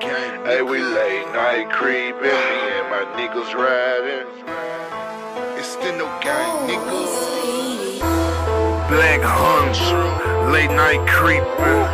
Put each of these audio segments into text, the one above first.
Hey, we late night creeping, me and my niggas riding. It's still no gang, niggas. Black Hunter, late night creeping,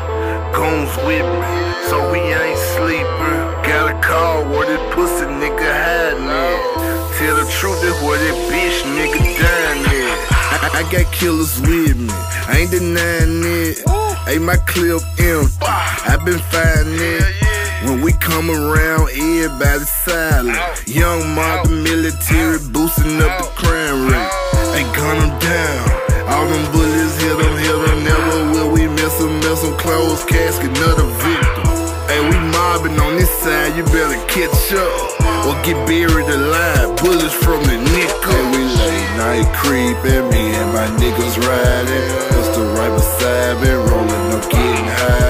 goons with me, so we ain't sleeping. Got a call where this pussy nigga hiding at. Tell the truth, that's where that bitch nigga dying at. I, I got killers with me, I ain't denying it. Hey, my clip empty, I been finding it. When we come around, everybody silent. Young mob, the military boosting up the crime rate. They gun them down. All them bullets hit them, hit them. Never will we miss them, miss them. Closed casket, another victim. Hey, we mobbing on this side, you better catch up or get buried alive. Bullets from the nickel. Hey, we late night creeping, me and my niggas riding. Pistol right beside me, rolling up, getting high.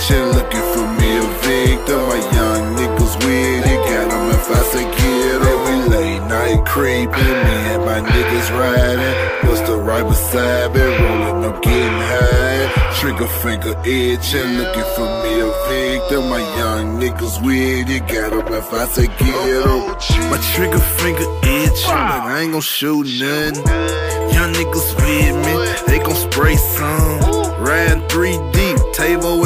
Itching, looking for me a victim. My young niggas with it, got them if I say get we late night creeping, me and my niggas riding. the right beside me, rolling up, getting high. Trigger finger itching, looking for me a victim. My young niggas with it, got them if I say get. My trigger finger itching, but I ain't gon' shoot nothing. Young niggas with me, they gon' spray some. Riding three deep, table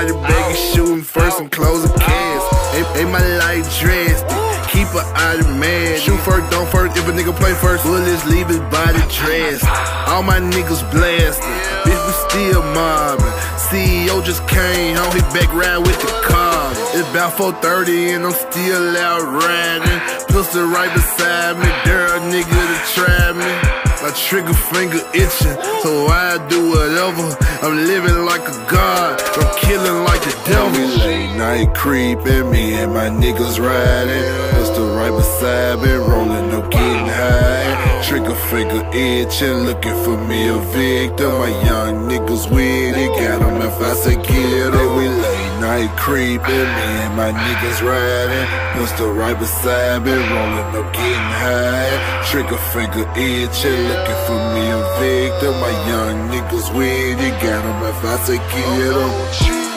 The bag, you shooting first and closing cast. Ain't, ain't my life dressed. Keep an eye man. Shoot first, don't first. If a nigga play first, bullets leave his body dressed. All my niggas blasted. Bitch, we still mobbing. CEO just came home, he back ride with the car. It's about 4:30 and I'm still out riding. Pistol right beside me, there a nigga to try me. My trigger finger itching, so I do whatever. I'm living like a god, I'm killing like Now devil. late night creeping, me and my niggas riding. Pistol right beside me, rolling up, getting high. Trigger finger itching, looking for me a victim. My young niggas with it, got 'em if I say get 'em. We late night creeping, me and my niggas riding. Pistol right beside me, rolling up, getting high. Trigger finger itching, looking for me a victim. My young niggas with it, got 'em if I say get 'em.